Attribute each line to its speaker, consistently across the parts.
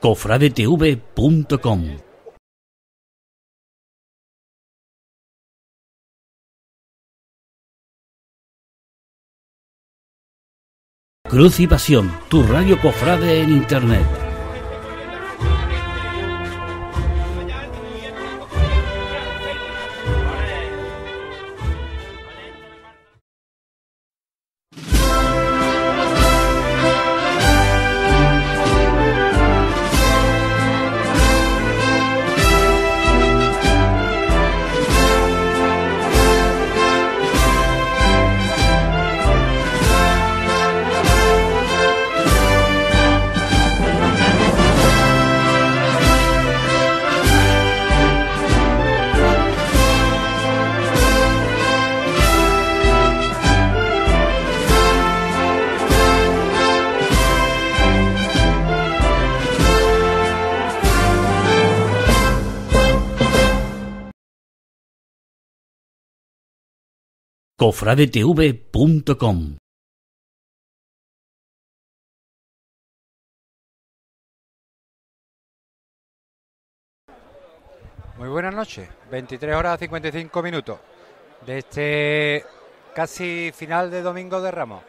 Speaker 1: cofradetv.com Cruz y Pasión, tu radio cofrade en Internet. cofradetv.com
Speaker 2: Muy buenas noches, 23 horas 55 minutos de este casi final de Domingo de Ramos.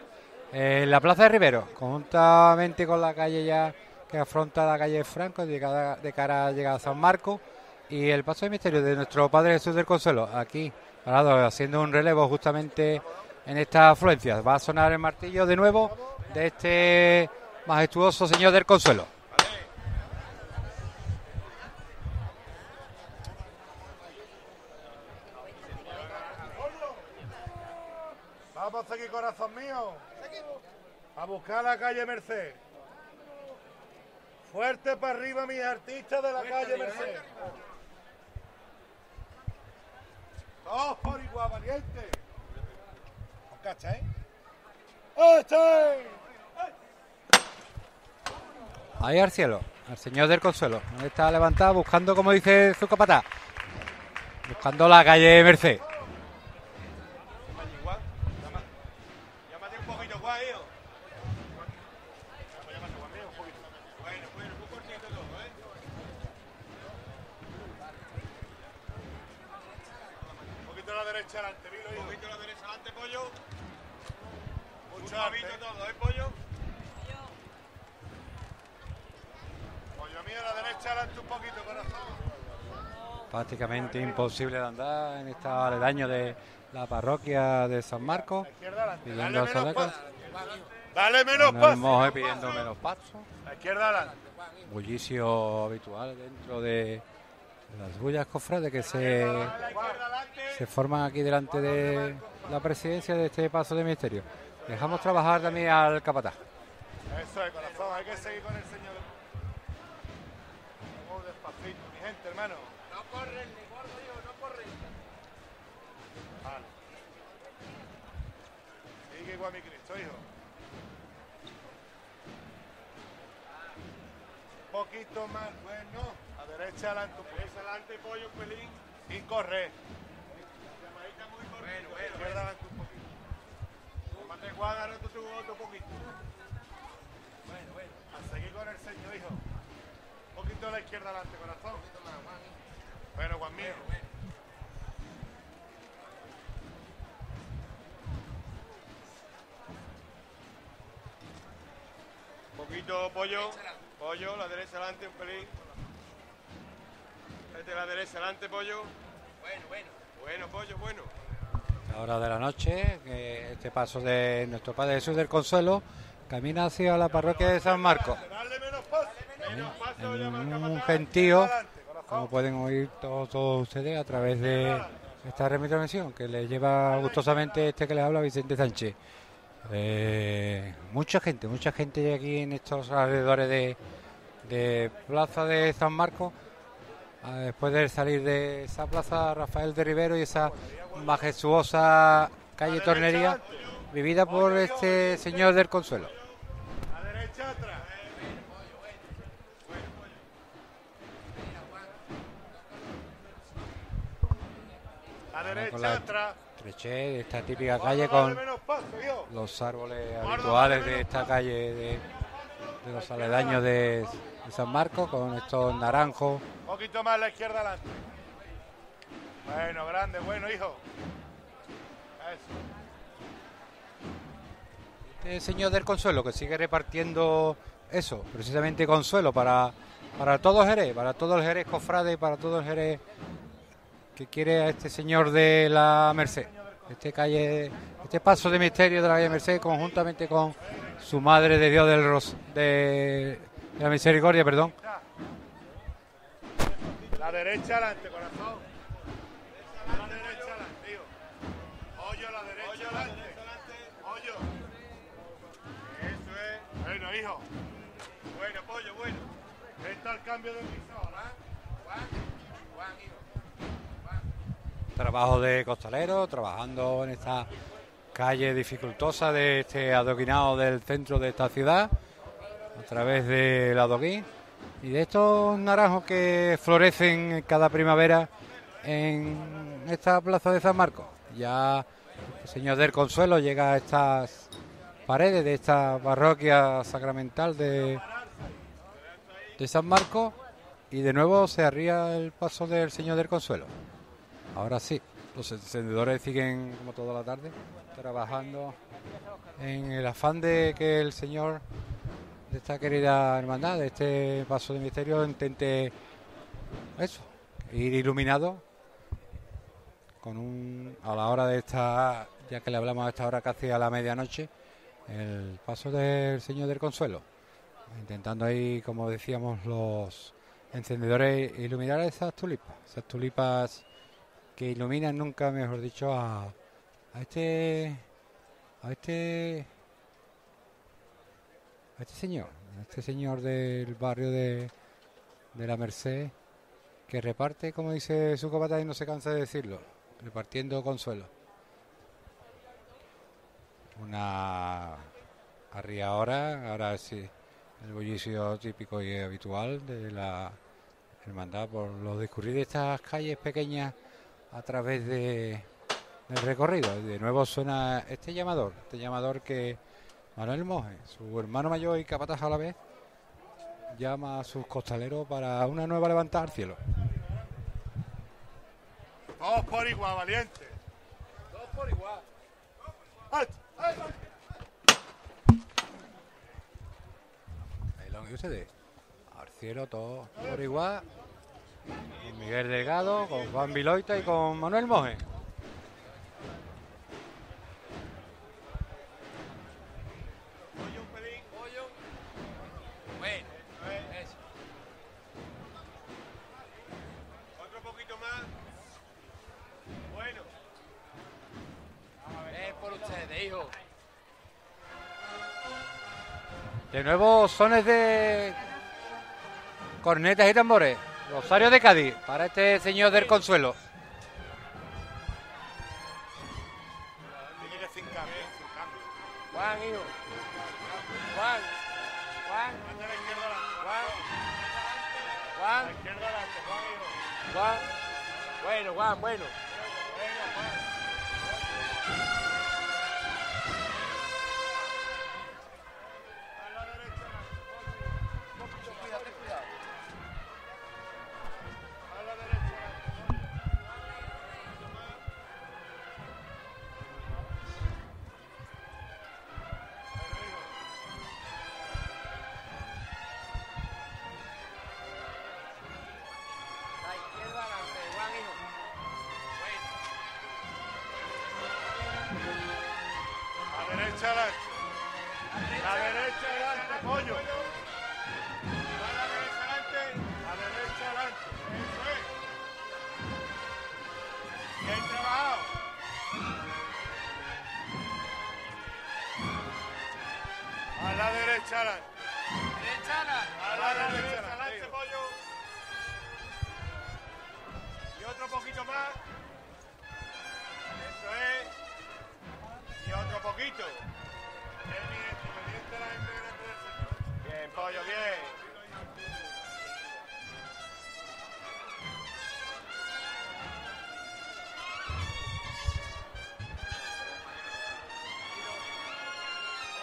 Speaker 2: En la Plaza de Rivero, conjuntamente con la calle ya que afronta la calle Franco de cara, a llegar a San Marcos y el paso de misterio de nuestro Padre Jesús del Consuelo, aquí parado haciendo un relevo justamente en esta afluencia. Va a sonar el martillo de nuevo de este majestuoso Señor del Consuelo.
Speaker 3: Vamos aquí, corazón mío. A buscar la calle Merced. Fuerte para arriba, mis artistas de la calle Merced. Todos por igual, valiente. ¿Os cacháis? ¡Este!
Speaker 2: Ahí al cielo, al Señor del Consuelo. Donde está levantado buscando, como dice su capataz, buscando la calle Merced.
Speaker 3: Llámate un poquito, guay, hijo. Llámate, Juan mío, un poquito. Bueno, bueno, muy cortito todo, ¿eh? Un poquito a la derecha adelante, Vilo. Un poquito a la derecha adelante, pollo. Mucho suavito todo, ¿eh, pollo? Pollo mío, a la derecha adelante un poquito, corazón.
Speaker 2: Prácticamente imposible de andar en este aledaño de la parroquia de San Marcos. Pidiendo
Speaker 3: Dale menos
Speaker 2: salecos.
Speaker 3: paso. Dale menos
Speaker 2: el moje
Speaker 3: paso.
Speaker 2: pidiendo menos paso.
Speaker 3: La izquierda adelante.
Speaker 2: Bullicio habitual dentro de las bullas cofrades que se, se forman aquí delante de la presidencia de este paso de misterio. Dejamos trabajar también al capataz.
Speaker 3: Eso es, corazón, hay que seguir con el señor. Vamos despacito, mi gente, hermano. No corren, ni gordo yo, no corren. Vale. Sigue igual mi Cristo, hijo. Un poquito más, bueno. Derecha adelante, poquito. adelante, pollo, un pelín. Sin correr. Llamadita muy cortita. Bueno, bueno. Izquierda adelante un poquito. Mate Juan, ahora tú otro poquito. Bueno, bueno. A seguir con el señor, hijo. Un poquito a la izquierda adelante, corazón. Un poquito más, Juan. Bueno, Juan mío. Un poquito pollo. Pollo, la derecha adelante, un pelín. Este la derecha adelante, pollo. Bueno, bueno. Bueno, pollo, bueno.
Speaker 2: La hora de la noche, este paso de nuestro Padre Jesús del Consuelo camina hacia la parroquia de San Marcos. En un gentío, como pueden oír todos, todos ustedes a través de esta retransmisión que le lleva gustosamente este que les habla Vicente Sánchez. Eh, mucha gente, mucha gente aquí en estos alrededores de, de Plaza de San Marcos. Ah, Después de salir de esa plaza Rafael de Rivero y esa majestuosa calle Tornería vivida por este señor del Consuelo.
Speaker 3: A derecha atrás. A derecha atrás.
Speaker 2: Treché de esta típica calle con los árboles habituales de esta calle de, de los aledaños de, de San Marcos con estos naranjos.
Speaker 3: Un poquito más a la izquierda adelante. Bueno, grande, bueno, hijo. Eso.
Speaker 2: Este señor del Consuelo que sigue repartiendo eso, precisamente consuelo para, para todo Jerez, para todo el Jerez cofrade, para todo el Jerez que quiere a este señor de la Merced. Este calle, este paso de misterio de la calle Merced conjuntamente con su madre de Dios del Ros, de, de la Misericordia, perdón.
Speaker 3: La derecha adelante, corazón. La derecha adelante, hijo. Hoyo, la derecha adelante. Hoyo. Eso es. Bueno, hijo. Bueno, pollo, bueno. Está el cambio de visor, ¿ah? Juan, Juan, hijo.
Speaker 2: Trabajo de costalero, trabajando en esta calle dificultosa de este adoquinado del centro de esta ciudad, a través del adoquín y de estos naranjos que florecen cada primavera en esta plaza de San Marcos. Ya el señor del Consuelo llega a estas paredes de esta parroquia sacramental de, de San Marcos y de nuevo se arría el paso del señor del Consuelo. Ahora sí, los encendedores siguen como toda la tarde trabajando en el afán de que el señor de esta querida hermandad, de este paso de misterio, intente eso, ir iluminado con un a la hora de esta, ya que le hablamos a esta hora casi a la medianoche, el paso del señor del consuelo, intentando ahí, como decíamos, los encendedores iluminar esas tulipas, esas tulipas que iluminan nunca, mejor dicho, a, a este a este este señor, este señor del barrio de, de la Merced que reparte, como dice su capataz y no se cansa de decirlo, repartiendo consuelo. Una arría ahora, sí, el bullicio típico y habitual de la hermandad por los discurrir de estas calles pequeñas a través de, del recorrido. De nuevo suena este llamador, este llamador que Manuel Moje, su hermano mayor y capataz a la vez, llama a sus costaleros para una nueva levantada al cielo.
Speaker 3: Todos por igual, valiente. Todos por igual.
Speaker 2: Han ustedes. Al cielo todo por igual. Con Miguel Delgado, con Juan Viloita y con Manuel Moje.
Speaker 4: Hijo.
Speaker 2: De nuevo sones de cornetas y tambores. Rosario de Cádiz para este señor del Consuelo.
Speaker 3: Tiene que cincar, ¿eh?
Speaker 4: Juan, hijo. Juan. Juan. Juan. Juan.
Speaker 3: Juan.
Speaker 4: Bueno, Juan, bueno.
Speaker 3: Bueno, Juan. Derecha adelante. La derecha adelante, pollo. A la derecha adelante. A la derecha adelante. Eso es. Bien trabajado. A la derecha adelante.
Speaker 4: Derecha adelante.
Speaker 3: A la derecha adelante, pollo. Y otro poquito más. Un Poquito. Bien, pendiente la gente del sector. Bien, pollo, bien.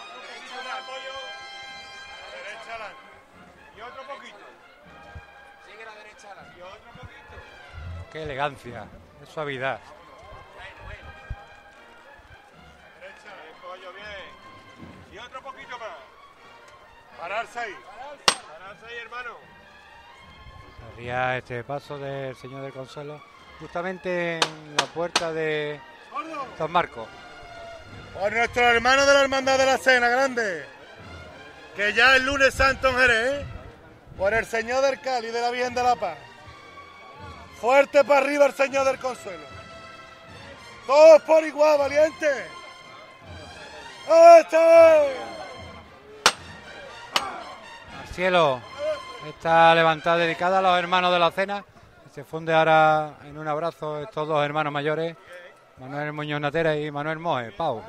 Speaker 3: Otro poquito más a pollo. Derecha
Speaker 2: adelante. Y otro poquito.
Speaker 3: Sigue la derecha alante. Y otro poquito. ¡Qué elegancia! ¡Qué
Speaker 2: suavidad! Este paso del Señor del Consuelo justamente en la puerta de. San Marcos.
Speaker 3: Por nuestro hermano de la Hermandad de la Cena Grande, que ya es lunes santo en Jerez, ¿eh? por el Señor del Cali de la Virgen de la Paz. Fuerte para arriba el Señor del Consuelo. Todos por igual, valiente. ¡Este!
Speaker 2: Al cielo, esta levantada dedicada a los hermanos de la cena. Se funde ahora en un abrazo estos dos hermanos mayores, Manuel Muñoz Natera y Manuel Moje, Pau.
Speaker 3: Un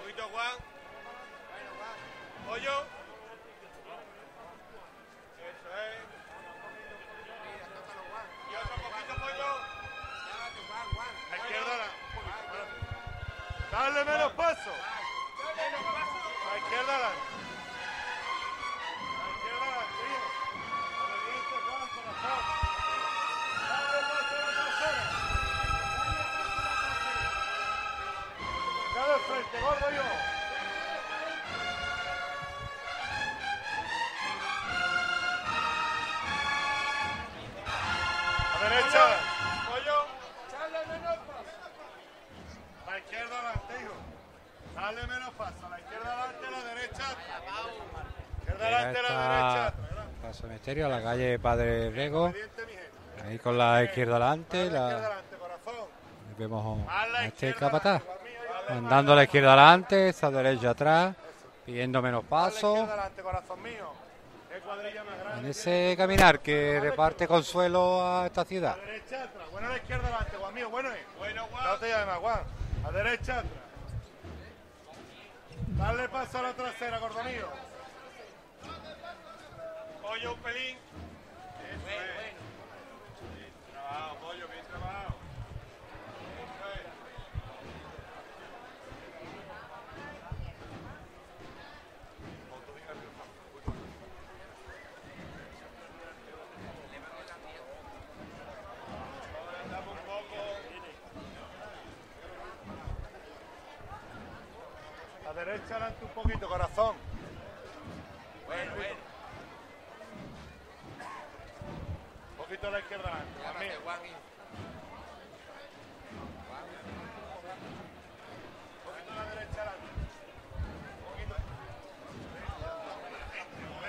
Speaker 3: poquito, Juan. Pollo. Dale menos paso. La izquierda, la. A la. Dale paso a. Dale frente, gordo yo. A derecha. Pollo. A la izquierda adelante, hijo. Dale menos paso. A la izquierda adelante, a la derecha. Izquierda adelante, a la derecha.
Speaker 2: Paso Misterio a la calle Padre Rego, ahí con la izquierda adelante,
Speaker 3: la izquierda
Speaker 2: la,
Speaker 3: adelante, corazón.
Speaker 2: vemos
Speaker 3: A
Speaker 2: este capataz, andando a la izquierda adelante, esta derecha atrás, pidiendo menos paso.
Speaker 3: izquierda adelante, corazón mío. Qué cuadrilla más grande.
Speaker 2: En ese caminar que reparte consuelo a esta ciudad.
Speaker 3: Derecha atrás. Bueno, a la izquierda adelante, Juan mío. Bueno, es. Bueno, Juan. No te llames Juan. Derecha. Dale paso a la trasera, gordo mío. Pollo un pelín. Eso es. Bien trabajado, pollo, bien trabajado. Adelante un poquito, corazón.
Speaker 4: Bueno, bueno.
Speaker 3: Un poquito a la izquierda adelante. La derecha adelante. Un poquito.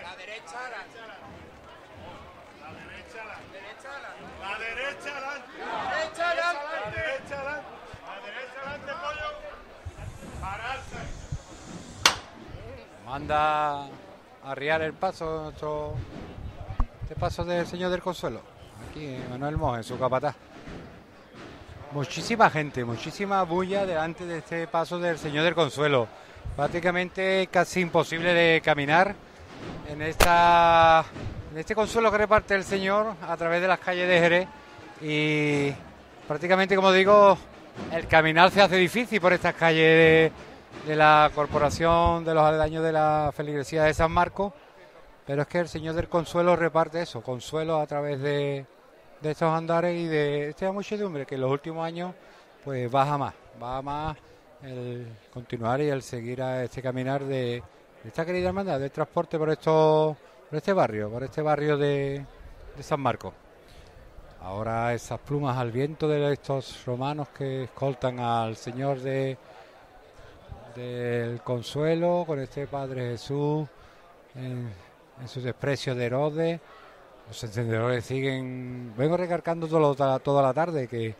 Speaker 4: La derecha, la
Speaker 3: La derecha adelante.
Speaker 4: derecha, la
Speaker 3: La derecha adelante.
Speaker 4: derecha,
Speaker 3: La
Speaker 4: adelante.
Speaker 3: derecha adelante. La derecha adelante, pollo. Pararse.
Speaker 2: Manda a arriar el paso, nuestro, este paso del Señor del Consuelo. Aquí Manuel Moje, su capataz. Muchísima gente, muchísima bulla delante de este paso del Señor del Consuelo. Prácticamente casi imposible de caminar en esta en este consuelo que reparte el Señor a través de las calles de Jerez y prácticamente como digo el caminar se hace difícil por estas calles de, de la corporación de los aledaños de la feligresía de San Marcos pero es que el Señor del Consuelo reparte eso, consuelo a través de, de estos andares y de esta muchedumbre que en los últimos años pues baja más, baja más el continuar y el seguir a este caminar de, de esta querida hermandad del transporte por estos por este barrio, por este barrio de, de San Marcos. Ahora esas plumas al viento de estos romanos que escoltan al Señor de del Consuelo con este Padre Jesús en, en sus desprecios de Herodes. Los encendedores siguen. Vengo recargando todo lo- toda la tarde que,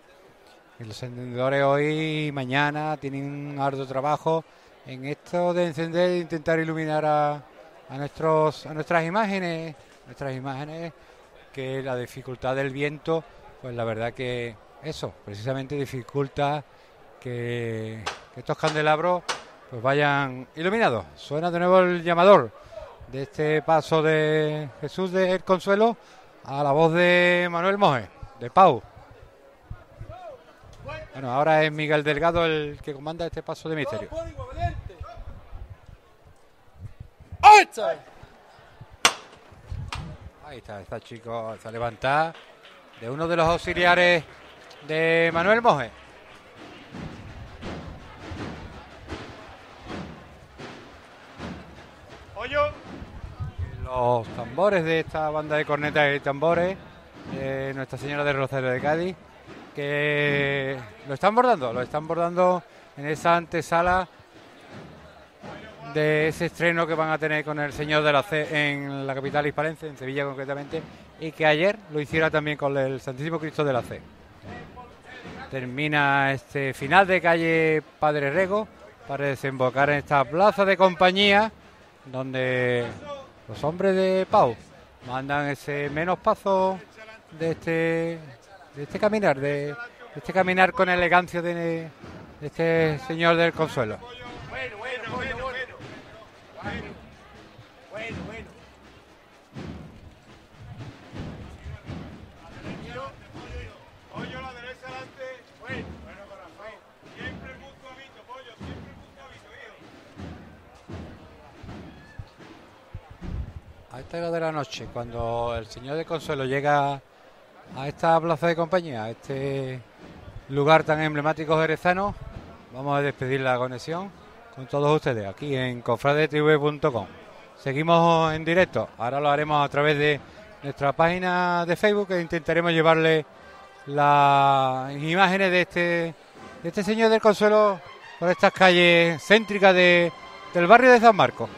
Speaker 2: los encendedores hoy y mañana tienen un arduo trabajo en esto de encender e intentar iluminar a, a nuestros a nuestras imágenes, nuestras imágenes que la dificultad del viento, pues la verdad que eso precisamente dificulta que estos candelabros pues vayan iluminados. Suena de nuevo el llamador de este paso de Jesús del Consuelo a la voz de Manuel Moje, de Pau. Bueno, ahora es Miguel Delgado el que comanda este paso de misterio. Ahí está, está chico, está levantada de uno de los auxiliares de Manuel Moje. Los tambores de esta banda de cornetas y tambores de Nuestra Señora del Rosario de Cádiz, que lo están bordando, lo están bordando en esa antesala de ese estreno que van a tener con el Señor de la C en la capital hispalense, en Sevilla concretamente, y que ayer lo hiciera también con el Santísimo Cristo de la C. Termina este final de calle Padre Rego para desembocar en esta plaza de compañía donde los hombres de Pau mandan ese menos paso de este de este caminar, de, este caminar con elegancia de, de este señor del consuelo.
Speaker 3: Bueno,
Speaker 2: de la noche, cuando el señor de consuelo llega a esta plaza de compañía, a este lugar tan emblemático jerezano, vamos a despedir la conexión con todos ustedes aquí en cofradetv.com. Seguimos en directo, ahora lo haremos a través de nuestra página de Facebook e intentaremos llevarle las imágenes de este, de este señor del consuelo por estas calles céntricas de, del barrio de San Marcos.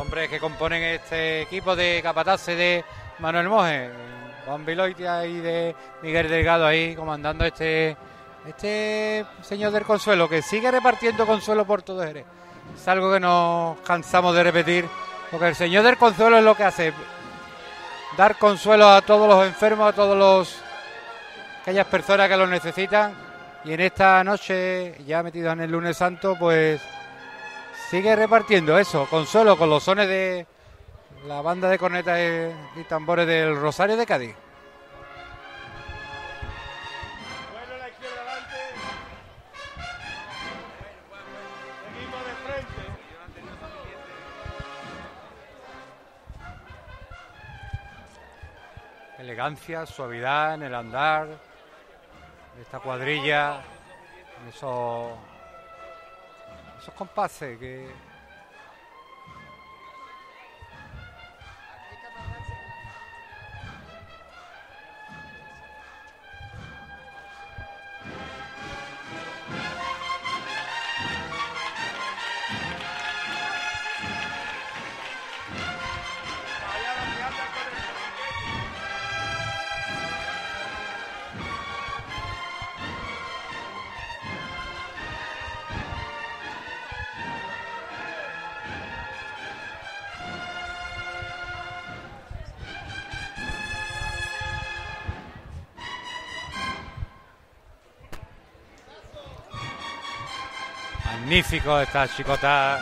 Speaker 2: Hombres que componen este equipo de capataces de Manuel Moje, Juan Viloitia y de Miguel Delgado ahí comandando este este señor del consuelo que sigue repartiendo consuelo por todo Jerez. Es algo que nos cansamos de repetir, porque el señor del consuelo es lo que hace dar consuelo a todos los enfermos, a todos los aquellas personas que lo necesitan y en esta noche ya metidos en el lunes santo, pues sigue repartiendo eso, consuelo con los sones de la banda de cornetas y, tambores del Rosario de Cádiz. Elegancia, suavidad en el andar, de esta cuadrilla, en esos, esos compases que Magnífico esta chicota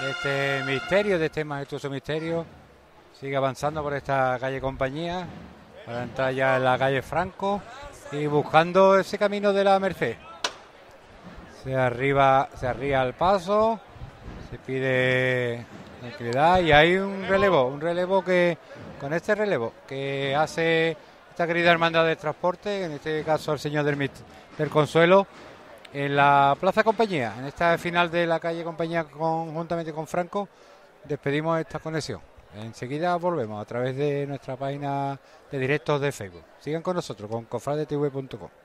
Speaker 2: de este misterio, de este majestuoso misterio. Sigue avanzando por esta calle Compañía para entrar ya en la calle Franco y buscando ese camino de la Merced. Se arriba, se arriba al paso, se pide tranquilidad y hay un relevo, un relevo que con este relevo que hace esta querida hermandad de transporte, en este caso el señor del Consuelo, en la Plaza Compañía, en esta final de la calle Compañía conjuntamente con Franco, despedimos esta conexión. Enseguida volvemos a través de nuestra página de directos de Facebook. Sigan con nosotros con cofradetv.com.